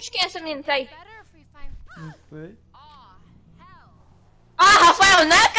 Onde que é essa menina? Tá aí. Não foi? Ah, Rafael, não é